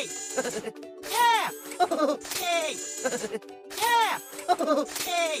Yay! yeah! Yay! yeah! Yay!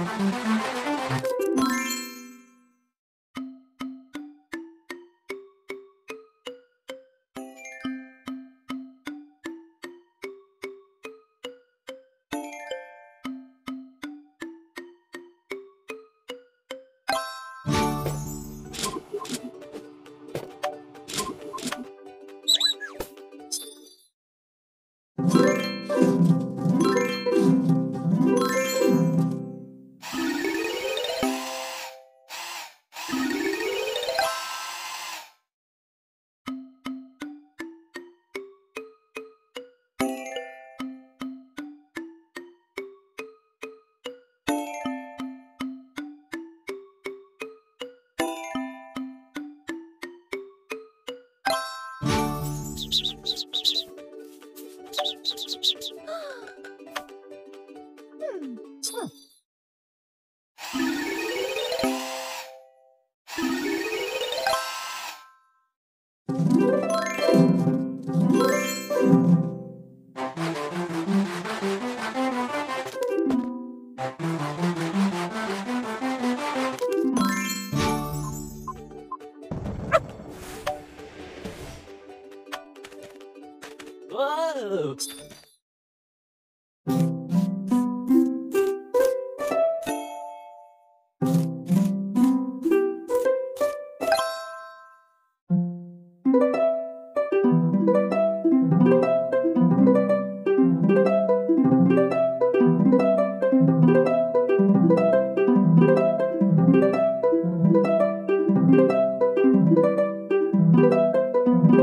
Whoa! Hi